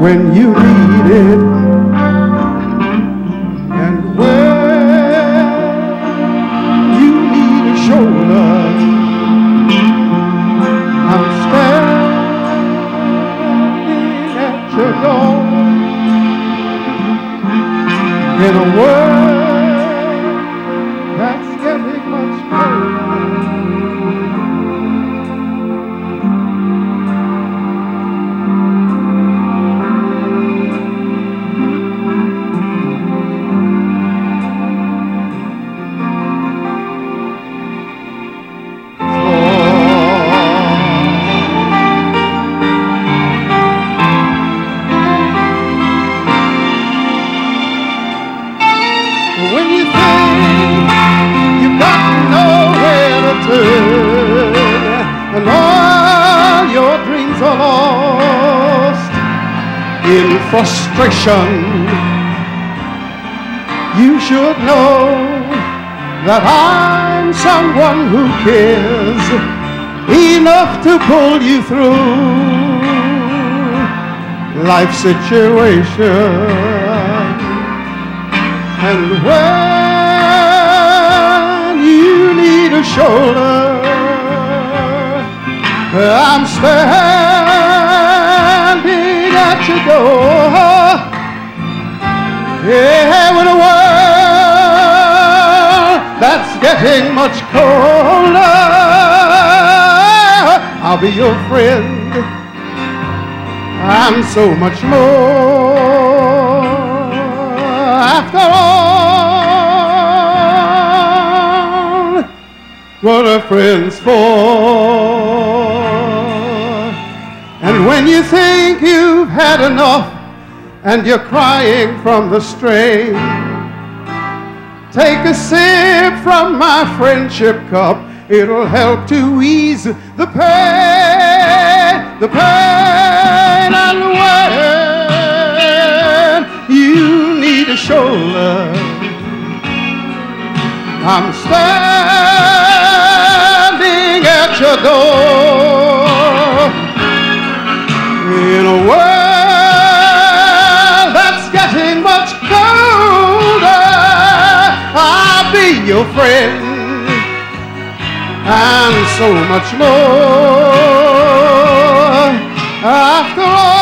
when you need it. And when you need a shoulder, I'm standing at your door. In a world in frustration. You should know that I'm someone who cares enough to pull you through life situation. And when you need a shoulder, I'm standing your door. Yeah, when a world that's getting much colder, I'll be your friend. I'm so much more after all. What are friends for? And when you think you've had enough and you're crying from the strain, take a sip from my friendship cup. It'll help to ease the pain, the pain and when you need a shoulder. I'm standing at your door friend and so much more. After